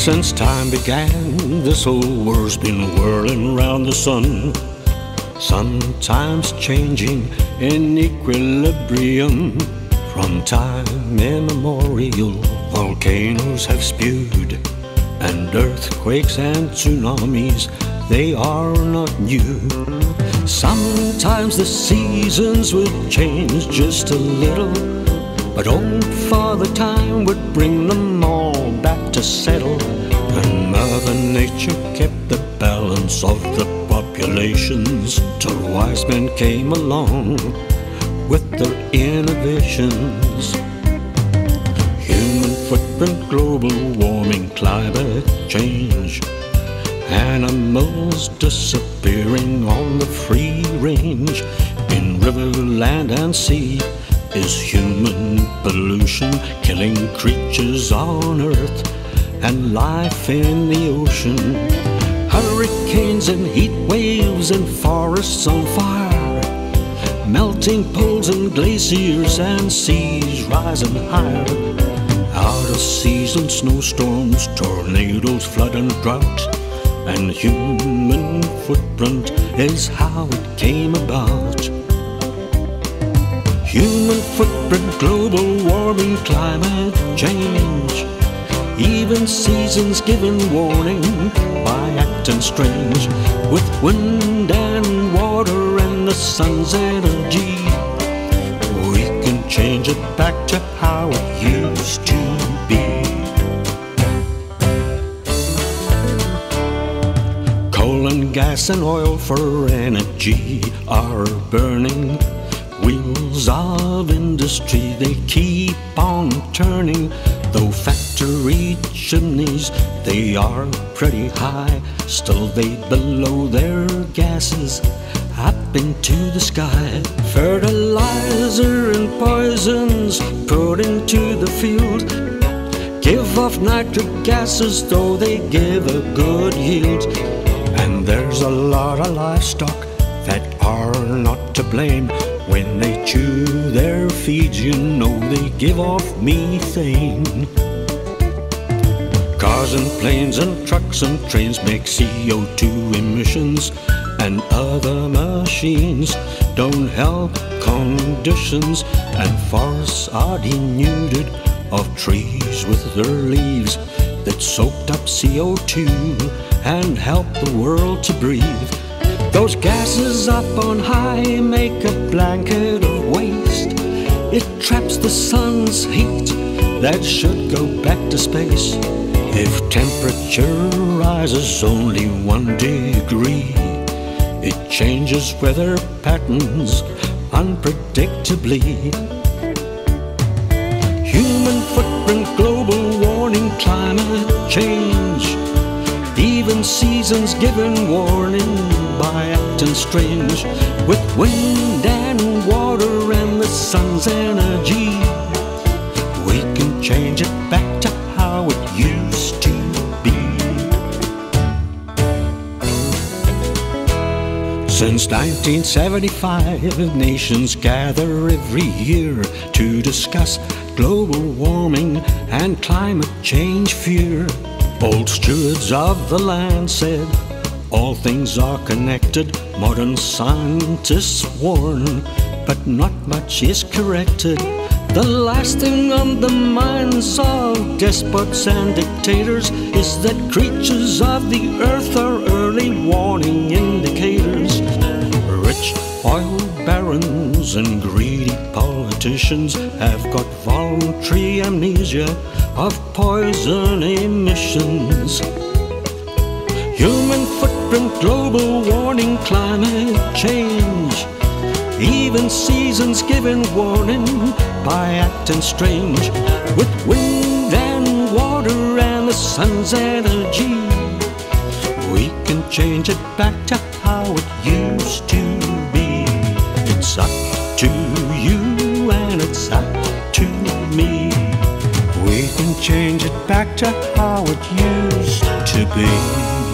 Since time began, this whole world's been whirling round the sun. Sometimes changing in equilibrium. From time immemorial, volcanoes have spewed, and earthquakes and tsunamis, they are not new. Sometimes the seasons would change just a little, but old Father Time would bring them all back to settle. And Mother Nature kept the balance of the populations till wise men came along with their innovations. Human footprint, global warming, climate change. Animals disappearing on the free range in river, land, and sea is human pollution killing creatures on earth and life in the ocean. Hurricanes and heat waves and forests on fire, melting poles and glaciers and seas rising higher. Out of season snowstorms, tornadoes, flood and drought, and human footprint is how it came about. Human footprint, global warming, climate change. Even seasons giving warning by acting strange. With wind and water and the sun's energy, we can change it back to how it used to be. Coal and gas and oil for energy are burning Wheels of industry, they keep on turning. Though factory chimneys, they are pretty high, still they blow their gases up into the sky. Fertilizer and poisons put into the field give off nitric gases, though they give a good yield. And there's a lot of livestock that are not to blame. When they chew their feeds, you know they give off methane. Cars and planes and trucks and trains make CO2 emissions, and other machines don't help conditions. And forests are denuded of trees with their leaves that soaked up CO2 and help the world to breathe. Those gases up on high make a blanket of waste. It traps the sun's heat that should go back to space. If temperature rises only one degree, it changes weather patterns unpredictably. Human footprint, global warming, climate change. Even seasons giving warning by acting strange with wind and water and the sun's energy. We can change it back to how it used to be. Since 1975, nations gather every year to discuss global warming and climate change fear. Old stewards of the land said all things are connected, modern scientists warn, but not much is corrected. The last thing on the minds of despots and dictators is that creatures of the earth are early warning indicators. Rich oil barons and greedy politicians have got voluntary amnesia of poison emissions. Human footprint, global warming, climate change. Even seasons giving warning by acting strange. With wind and water and the sun's energy, we can change it back to how it used to be. It's up to you and it's up change it back to how it used to be.